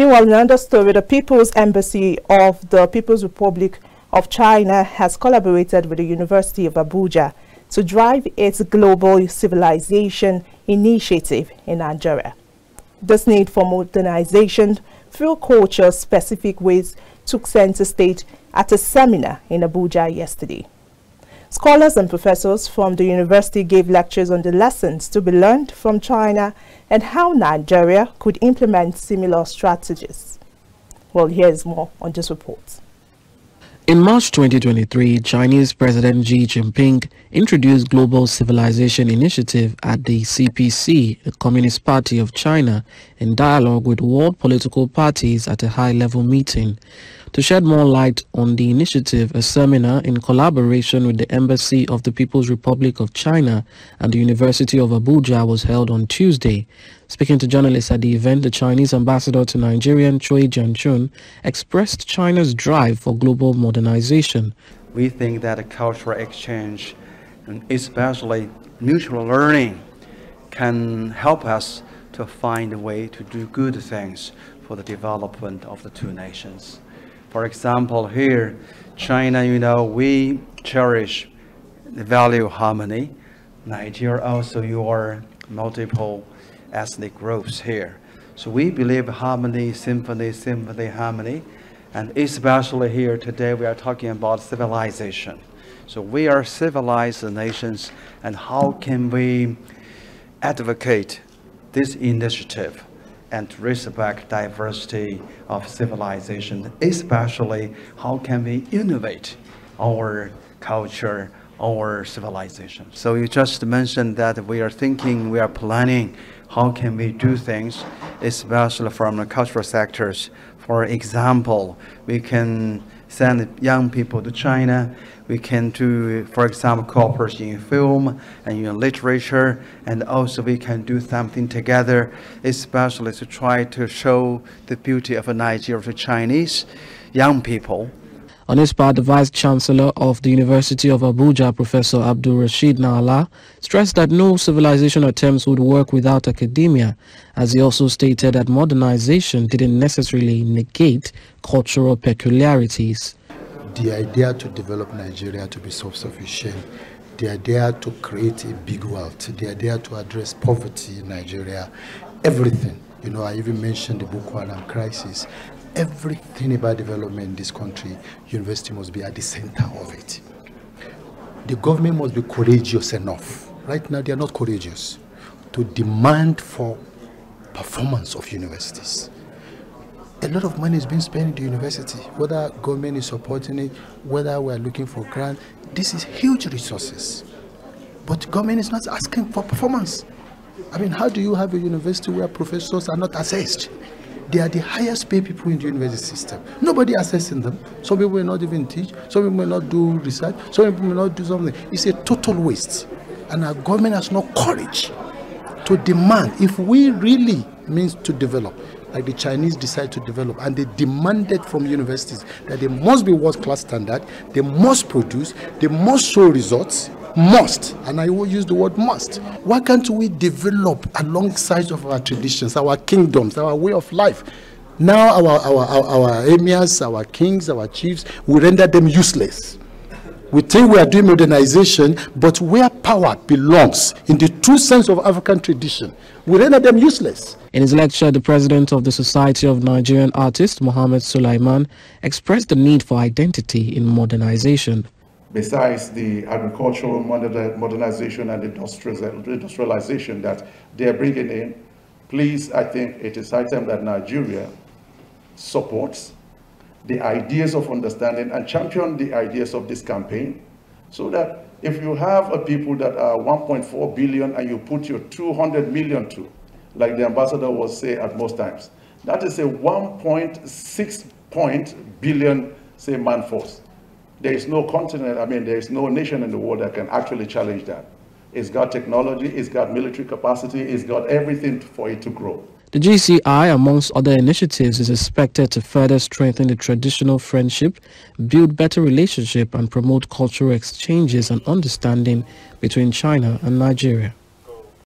Meanwhile, in another story, the People's Embassy of the People's Republic of China has collaborated with the University of Abuja to drive its global civilization initiative in Nigeria. This need for modernization through culture-specific ways took center stage at a seminar in Abuja yesterday. Scholars and professors from the university gave lectures on the lessons to be learned from China and how Nigeria could implement similar strategies. Well, here's more on this report. In March 2023, Chinese President Xi Jinping introduced Global Civilization Initiative at the CPC, the Communist Party of China, in dialogue with world political parties at a high-level meeting. To shed more light on the initiative, a seminar in collaboration with the Embassy of the People's Republic of China and the University of Abuja was held on Tuesday. Speaking to journalists at the event, the Chinese ambassador to Nigerian Cui Jianchun expressed China's drive for global modernization. We think that a cultural exchange, and especially mutual learning, can help us to find a way to do good things for the development of the two nations. For example, here, China, you know, we cherish the value of harmony. Nigeria also, you are multiple ethnic groups here. So we believe harmony, symphony, symphony, harmony. And especially here today, we are talking about civilization. So we are civilized nations, and how can we advocate this initiative? And respect diversity of civilization, especially how can we innovate our culture, our civilization. So you just mentioned that we are thinking, we are planning how can we do things, especially from the cultural sectors. For example, we can send young people to China. We can do, for example, cooperation in film and in literature, and also we can do something together, especially to try to show the beauty of Nigeria to Chinese young people. On his part, the Vice Chancellor of the University of Abuja, Professor Abdul Rashid Na'Allah, stressed that no civilization attempts would work without academia, as he also stated that modernization didn't necessarily negate cultural peculiarities. The idea to develop Nigeria to be self-sufficient, the idea to create a big world, the idea to address poverty in Nigeria, everything. You know, I even mentioned the Boko Haram crisis everything about development in this country, university must be at the center of it. The government must be courageous enough. Right now, they are not courageous to demand for performance of universities. A lot of money is being spent in the university, whether government is supporting it, whether we are looking for grant. This is huge resources. But government is not asking for performance. I mean, how do you have a university where professors are not assessed? They are the highest paid people in the university system. Nobody assessing them. Some people will not even teach. Some people may not do research. Some people may not do something. It's a total waste. And our government has no courage to demand, if we really means to develop, like the Chinese decide to develop, and they demanded from universities that they must be world-class standard, they must produce, they must show results, must, and I will use the word must. Why can't we develop alongside of our traditions, our kingdoms, our way of life? Now our, our, our, our emirs, our kings, our chiefs, we render them useless. We think we are doing modernization, but where power belongs, in the true sense of African tradition, we render them useless. In his lecture, the president of the Society of Nigerian Artists, Mohammed Sulaiman, expressed the need for identity in modernization besides the agricultural modernization and industrialization that they're bringing in, please, I think it is time that Nigeria supports the ideas of understanding and champion the ideas of this campaign so that if you have a people that are 1.4 billion and you put your 200 million to, like the ambassador was say at most times, that is a 1.6 point billion, say, man force. There is no continent, I mean, there is no nation in the world that can actually challenge that. It's got technology, it's got military capacity, it's got everything for it to grow. The GCI, amongst other initiatives, is expected to further strengthen the traditional friendship, build better relationship and promote cultural exchanges and understanding between China and Nigeria.